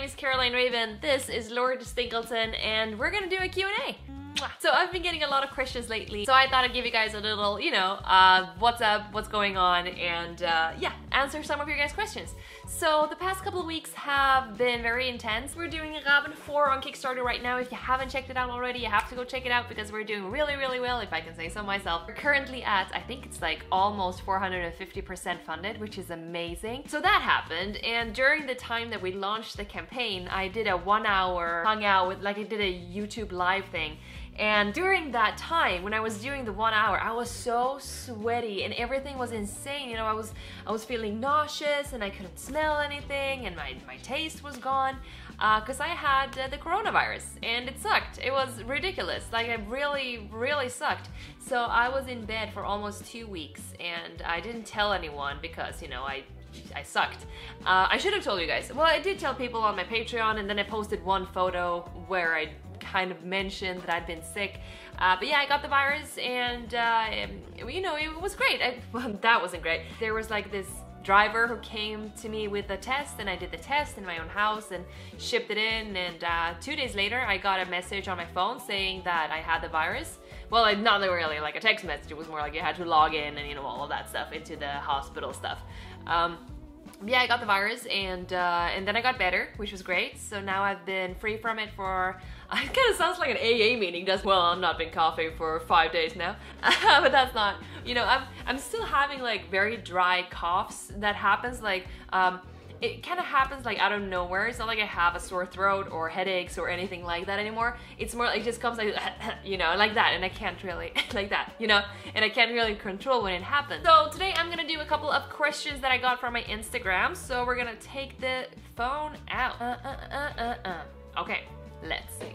name is Caroline Ravn, this is Lord Stinkleton, and we're gonna do a Q&A. So I've been getting a lot of questions lately, so I thought I'd give you guys a little, you know, uh, what's up, what's going on, and uh, yeah, answer some of your guys' questions. So the past couple of weeks have been very intense. We're doing Ravn 4 on Kickstarter right now. If you haven't checked it out already, you have to go check it out because we're doing really, really well, if I can say so myself. We're currently at, I think it's like almost 450% funded, which is amazing. So that happened, and during the time that we launched the campaign, I did a one hour hung out with, like I did a YouTube live thing and during that time, when I was doing the one hour, I was so sweaty and everything was insane. You know, I was I was feeling nauseous and I couldn't smell anything and my, my taste was gone because uh, I had uh, the coronavirus and it sucked. It was ridiculous. Like it really, really sucked. So I was in bed for almost two weeks and I didn't tell anyone because, you know, I I sucked. Uh, I should have told you guys. Well, I did tell people on my Patreon and then I posted one photo where I kind of mentioned that I'd been sick. Uh, but yeah, I got the virus and, uh, you know, it was great. I, well, that wasn't great. There was like this driver who came to me with a test and I did the test in my own house and shipped it in and uh, two days later I got a message on my phone saying that I had the virus. Well, not really like a text message, it was more like you had to log in and you know all of that stuff into the hospital stuff. Um, yeah, I got the virus and uh, and then I got better, which was great. So now I've been free from it for. It kind of sounds like an AA meeting. Does well, I've not been coughing for five days now, but that's not. You know, I'm I'm still having like very dry coughs that happens like. Um, it kind of happens like out of nowhere. It's not like I have a sore throat or headaches or anything like that anymore. It's more like it just comes like, you know, like that, and I can't really, like that, you know, and I can't really control when it happens. So today I'm gonna do a couple of questions that I got from my Instagram. So we're gonna take the phone out. Uh, uh, uh, uh, uh. Okay, let's see.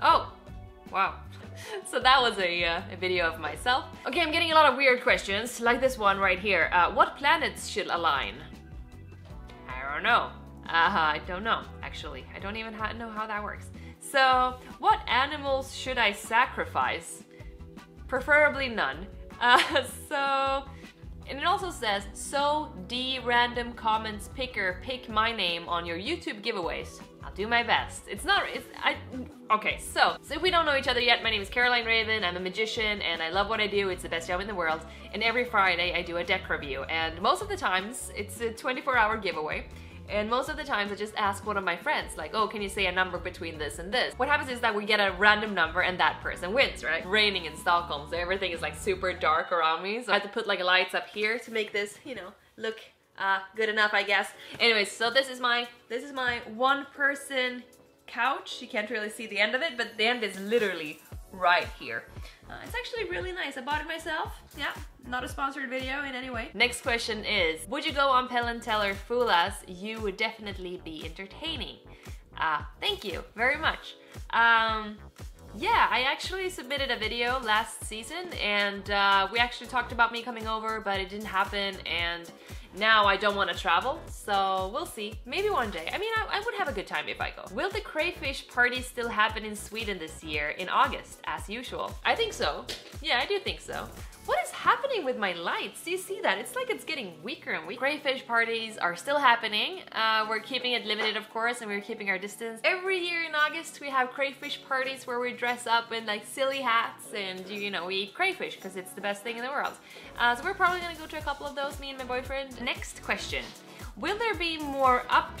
Oh, wow. so that was a, uh, a, video of myself. Okay, I'm getting a lot of weird questions, like this one right here. Uh, what planets should align? Don't know. Uh, I don't know, actually. I don't even know how that works. So, what animals should I sacrifice? Preferably none. Uh, so, and it also says, so D random comments picker pick my name on your YouTube giveaways. I'll do my best. It's not, it's, I, okay, so, so if we don't know each other yet, my name is Caroline Ravn, I'm a magician, and I love what I do, it's the best job in the world, and every Friday I do a deck review, and most of the times, it's a 24 hour giveaway, and most of the times I just ask one of my friends, like, oh, can you say a number between this and this? What happens is that we get a random number and that person wins, right? Raining in Stockholm, so everything is like super dark around me. So I have to put like lights up here to make this, you know, look uh, good enough, I guess. Anyways, so this is my, this is my one person couch. You can't really see the end of it, but the end is literally right here. Uh, it's actually really nice. I bought it myself. Yeah, not a sponsored video in any way. Next question is, would you go on Penn and Teller Fool Us? You would definitely be entertaining. Uh, thank you very much. Um, yeah, I actually submitted a video last season and uh, we actually talked about me coming over, but it didn't happen and now I don't want to travel, so we'll see. Maybe one day. I mean, I, I, would have a good time if I go. Will the crayfish party still happen in Sweden this year, in August, as usual? I think so. Yeah, I do think so. What is happening with my lights? Do you see that? It's like it's getting weaker and weaker. Crayfish parties are still happening. Uh, we're keeping it limited, of course, and we're keeping our distance. Every year in August, we have crayfish parties where we dress up in like silly hats and, you know, we eat crayfish because it's the best thing in the world. Uh, so we're probably gonna go to a couple of those, me and my boyfriend. Next question. Will there be more up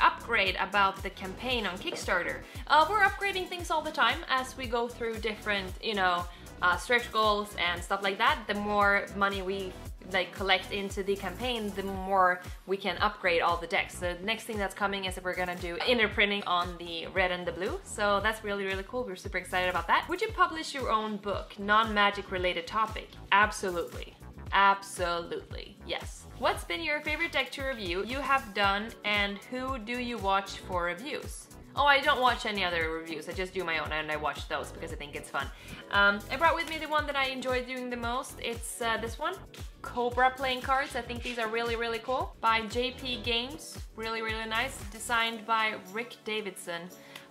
upgrade about the campaign on Kickstarter. Uh, we're upgrading things all the time as we go through different, you know, uh, stretch goals and stuff like that, the more money we like collect into the campaign, the more we can upgrade all the decks. The next thing that's coming is that we're gonna do inner printing on the red and the blue. So that's really, really cool. We're super excited about that. Would you publish your own book, non-magic related topic? Absolutely. Absolutely, yes. What's been your favorite deck to review you have done and who do you watch for reviews? Oh, I don't watch any other reviews. I just do my own and I watch those because I think it's fun. Um, I brought with me the one that I enjoy doing the most. It's uh, this one, Cobra playing cards. I think these are really, really cool. By JP Games, really, really nice. Designed by Rick Davidson.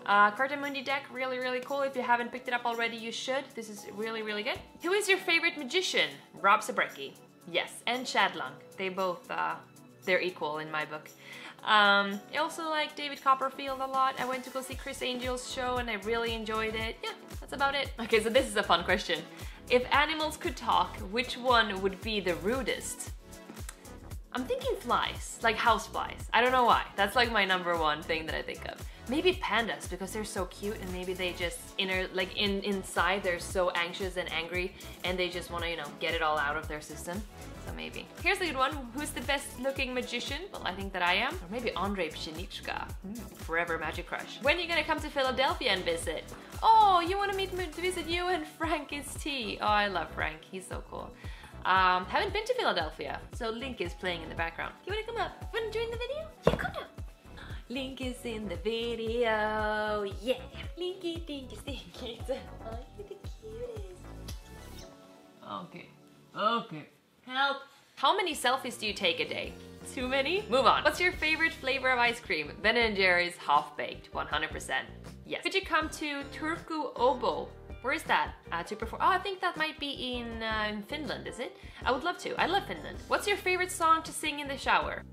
Uh, Cartamundi deck, really, really cool. If you haven't picked it up already, you should. This is really, really good. Who is your favorite magician? Rob Zabrecky. Yes, and Chad Long. They both, uh, they're equal in my book. Um, I also like David Copperfield a lot. I went to go see Criss Angel's show and I really enjoyed it. Yeah, that's about it. Okay, so this is a fun question. If animals could talk, which one would be the rudest? I'm thinking flies, like house flies. I don't know why. That's like my number one thing that I think of. Maybe pandas because they're so cute and maybe they just inner like in inside they're so anxious and angry and they just want to you know get it all out of their system. So maybe. Here's a good one. Who's the best looking magician? Well, I think that I am. Or maybe Andrei Pshenichka. Mm, forever magic crush. When are you gonna come to Philadelphia and visit? Oh, you want to meet to visit you and Frank is tea. Oh, I love Frank. He's so cool. Um, haven't been to Philadelphia, so Link is playing in the background. You wanna come up? Wanna join the video? Yeah, come down. Link is in the video, yeah. Linky Dinky Stinky, oh, you're the cutest. Okay, okay. Help. How many selfies do you take a day? Too many? Move on. What's your favorite flavor of ice cream? Ben & Jerry's Half Baked, 100%. Yes. Could you come to Turku Åbo where is that uh, to perform? Oh, I think that might be in, uh, in Finland, is it? I would love to. I love Finland. What's your favorite song to sing in the shower?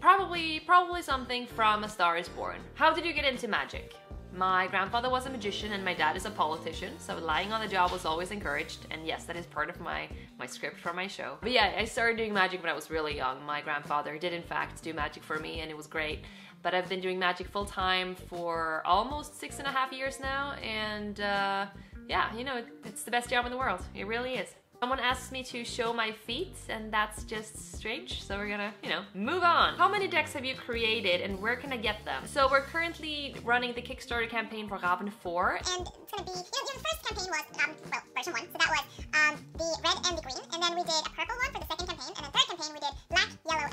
Probably, probably something from A Star is Born. How did you get into magic? My grandfather was a magician and my dad is a politician, so lying on the job was always encouraged, and yes, that is part of my, my script for my show. But yeah, I started doing magic when I was really young. My grandfather did in fact do magic for me and it was great but I've been doing magic full time for almost six and a half years now, and uh, yeah, you know, it's the best job in the world. It really is. Someone asked me to show my feet and that's just strange, so we're gonna, you know, move on. How many decks have you created and where can I get them? So we're currently running the Kickstarter campaign for Ravn 4. And it's gonna be, you know, the first campaign was, well, version 1, so that was um, the red and the green, and then we did a purple one for the second campaign, and then third campaign we did black, yellow,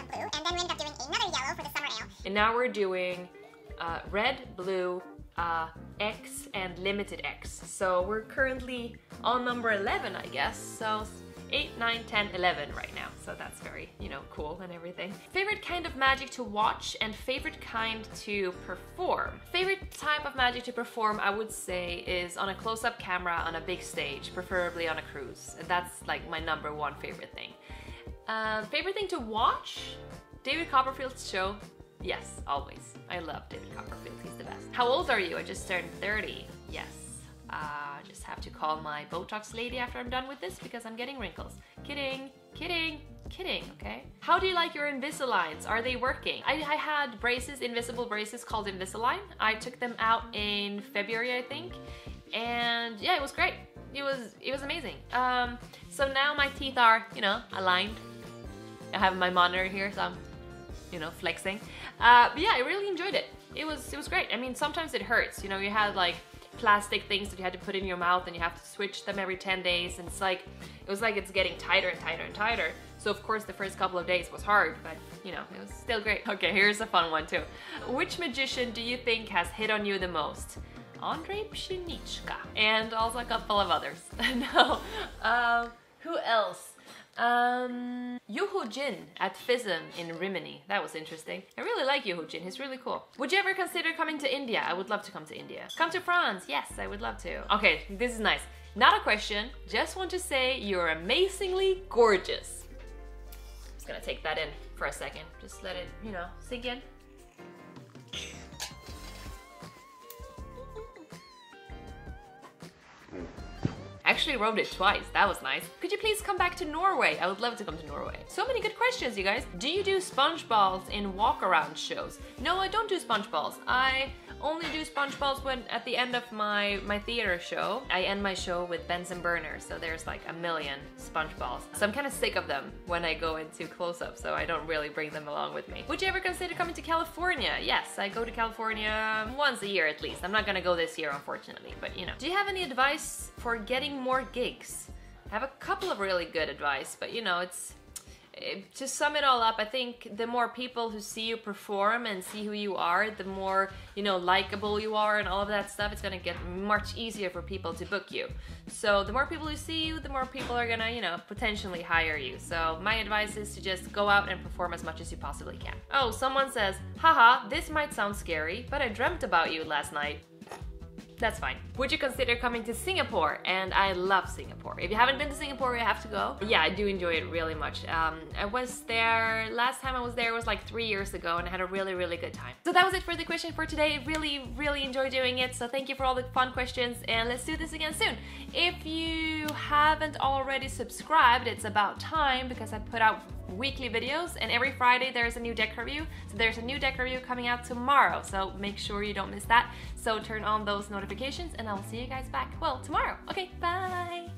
And now we're doing uh, red, blue, uh, X and limited X. So we're currently on number 11, I guess. So 8, 9, 10, 11 right now. So that's very, you know, cool and everything. Favorite kind of magic to watch and favorite kind to perform. Favorite type of magic to perform, I would say, is on a close-up camera on a big stage, preferably on a cruise. And that's like my number one favorite thing. Uh, favorite thing to watch? David Copperfield's show, Yes, always. I love David Copperfield. He's the best. How old are you? I just turned 30. Yes. Uh, just have to call my Botox lady after I'm done with this because I'm getting wrinkles. Kidding, kidding, kidding, okay? How do you like your Invisaligns? Are they working? I, I had braces, invisible braces called Invisalign. I took them out in February, I think. And yeah, it was great. It was, it was amazing. Um, so now my teeth are, you know, aligned. I have my monitor here, so I'm you know, flexing. Uh, but yeah, I really enjoyed it. It was it was great. I mean, sometimes it hurts. You know, you had like plastic things that you had to put in your mouth and you have to switch them every 10 days and it's like it was like it's getting tighter and tighter and tighter so of course the first couple of days was hard but you know it was still great okay here's a fun one too which magician do you think has hit on you the most Andrei Pshenichka and also a couple of others no um, who else um, Yu Ho Jin at FISM in Rimini. That was interesting. I really like Yu Ho Jin. He's really cool. Would you ever consider coming to India? I would love to come to India. Come to France. Yes, I would love to. Okay, this is nice. Not a question. Just want to say you're amazingly gorgeous. I'm Just gonna take that in for a second. Just let it, you know, sink in. Actually wrote it twice. That was nice. Could you please come back to Norway? I would love to come to Norway. So many good questions, you guys. Do you do sponge balls in walk-around shows? No, I don't do sponge balls. I only do sponge balls when at the end of my my theater show i end my show with benson burner so there's like a million sponge balls so i'm kind of sick of them when i go into close-up so i don't really bring them along with me would you ever consider coming to california yes i go to california once a year at least i'm not gonna go this year unfortunately but you know do you have any advice for getting more gigs I have a couple of really good advice, but you know, it's eh, to sum it all up, I think the more people who see you perform and see who you are, the more, you know, likable you are and all of that stuff, it's gonna get much easier for people to book you. So the more people who see you, the more people are gonna, you know, potentially hire you. So my advice is to just go out and perform as much as you possibly can. Oh, someone says, haha, this might sound scary, but I dreamt about you last night. That's fine. Would you consider coming to Singapore? And I love Singapore. If you haven't been to Singapore, you have to go. Yeah, I do enjoy it really much. Um, I was there, last time I was there was like three years ago and I had a really, really good time. So that was it for the question for today. Really, really enjoy doing it. So thank you for all the fun questions and let's do this again soon. If you haven't already subscribed, it's about time because I put out weekly videos and every Friday there's a new deck review. So there's a new deck review coming out tomorrow. So make sure you don't miss that. So turn on those notifications and I'll see you guys back, well, tomorrow. Okay, bye!